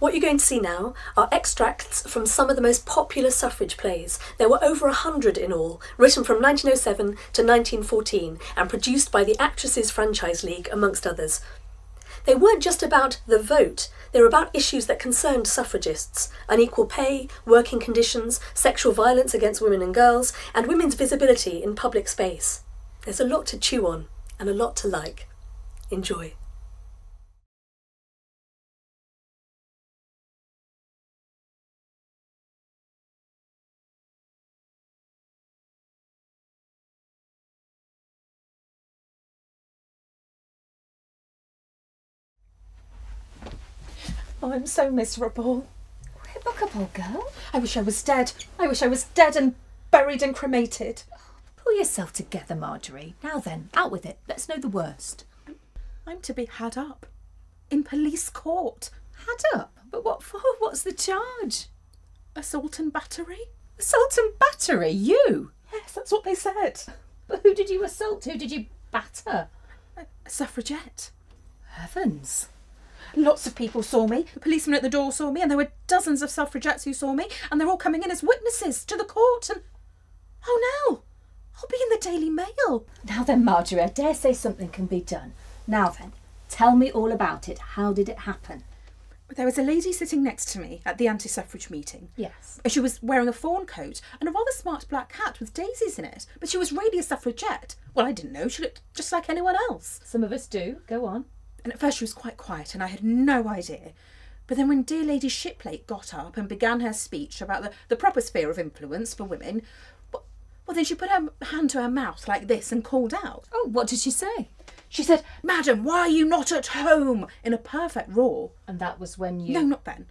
What you're going to see now are extracts from some of the most popular suffrage plays. There were over a hundred in all, written from 1907 to 1914 and produced by the Actresses Franchise League, amongst others. They weren't just about the vote, they were about issues that concerned suffragists unequal pay, working conditions, sexual violence against women and girls, and women's visibility in public space. There's a lot to chew on and a lot to like. Enjoy. Oh, I'm so miserable. Quit book up, old girl. I wish I was dead. I wish I was dead and buried and cremated. Pull yourself together, Marjorie. Now then, out with it. Let's know the worst. I'm to be had up in police court. Had up? But what for? What's the charge? Assault and battery? Assault and battery? You? Yes, that's what they said. But who did you assault? Who did you batter? A, a suffragette. Heavens. Lots of people saw me. The policeman at the door saw me, and there were dozens of suffragettes who saw me, and they're all coming in as witnesses to the court. And oh no, I'll be in the Daily Mail. Now then, Marjorie, I dare say something can be done. Now then, tell me all about it. How did it happen? There was a lady sitting next to me at the anti suffrage meeting. Yes. She was wearing a fawn coat and a rather smart black hat with daisies in it, but she was really a suffragette. Well, I didn't know. She looked just like anyone else. Some of us do. Go on. And at first she was quite quiet, and I had no idea. But then when dear Lady Shiplake got up and began her speech about the, the proper sphere of influence for women, well, well, then she put her hand to her mouth like this and called out. Oh, what did she say? She said, Madam, why are you not at home? in a perfect roar. And that was when you. No, not then.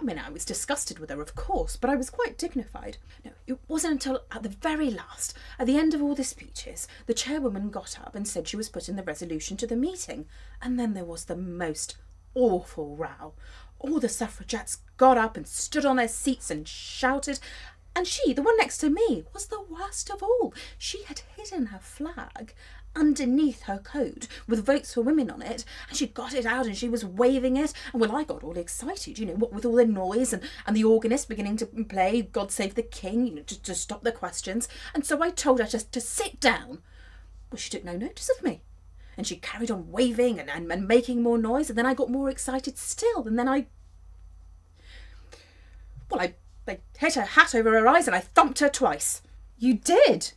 I mean, I was disgusted with her, of course, but I was quite dignified. No, it wasn't until at the very last, at the end of all the speeches, the chairwoman got up and said she was putting the resolution to the meeting. And then there was the most awful row. All the suffragettes got up and stood on their seats and shouted. And she, the one next to me, was the worst of all. She had hidden her flag underneath her coat with votes for women on it and she got it out and she was waving it. And well I got all excited you know what with all the noise and, and the organist beginning to play God Save the King you know to, to stop the questions. And so I told her just to sit down. Well she took no notice of me. And she carried on waving and, and, and making more noise and then I got more excited still and then I well I, I hit her hat over her eyes and I thumped her twice You did?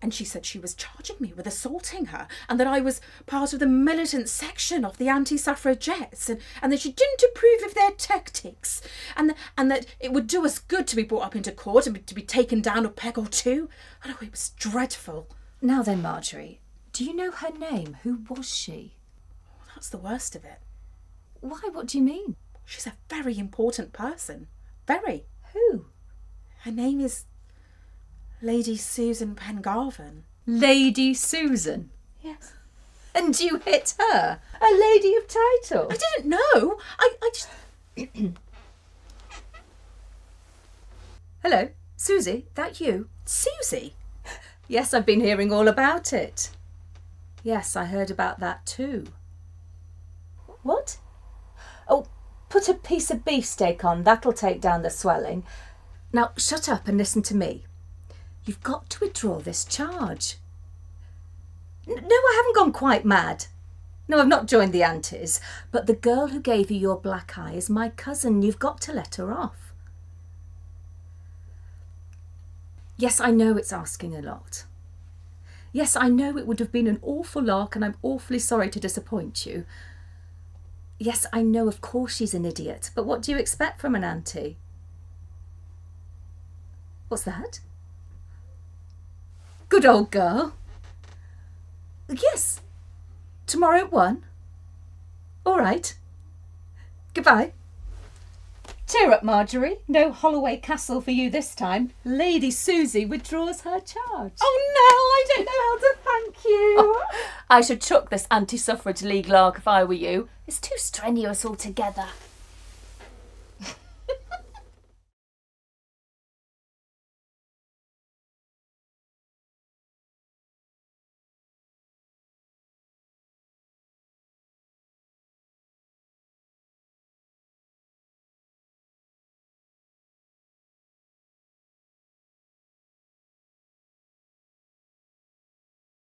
and she said she was charging me with assaulting her and that I was part of the militant section of the anti-suffragettes and, and that she didn't approve of their tactics and, and that it would do us good to be brought up into court and be, to be taken down a peg or two. And oh, it was dreadful. Now then, Marjorie, do you know her name? Who was she? Oh, that's the worst of it. Why, what do you mean? She's a very important person. Very. Who? Her name is Lady Susan Pengarvan. Lady Susan. Yes. And you hit her? A lady of title? I didn't know. I, I just. Hello, Susie, that you? Susie? Yes, I've been hearing all about it. Yes, I heard about that too. What? Oh, put a piece of beefsteak on, that'll take down the swelling. Now, shut up and listen to me. You've got to withdraw this charge. No, I haven't gone quite mad. No, I've not joined the antis, but the girl who gave you your black eye is my cousin. You've got to let her off. Yes, I know it's asking a lot. Yes, I know it would have been an awful lark, and I'm awfully sorry to disappoint you. Yes, I know, of course, she's an idiot, but what do you expect from an auntie? What's that? Good old girl. Yes. Tomorrow at one. All right. Goodbye. Cheer up, Marjorie. No Holloway Castle for you this time. Lady Susie withdraws her charge. Oh no, I don't know how to thank you. I should chuck this anti suffrage league lark if I were you. It's too strenuous altogether.